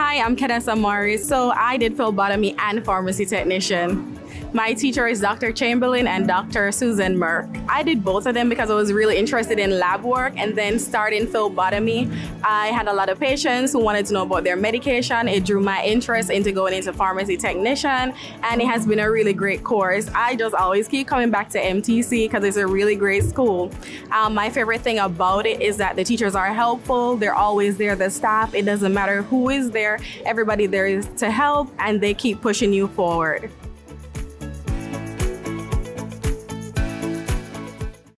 Hi, I'm Kenessa Morris. So I did phlebotomy and pharmacy technician. My teacher is Dr. Chamberlain and Dr. Susan Merck. I did both of them because I was really interested in lab work and then starting phlebotomy. I had a lot of patients who wanted to know about their medication. It drew my interest into going into pharmacy technician and it has been a really great course. I just always keep coming back to MTC because it's a really great school. Um, my favorite thing about it is that the teachers are helpful. They're always there, the staff. It doesn't matter who is there. Everybody there is to help and they keep pushing you forward.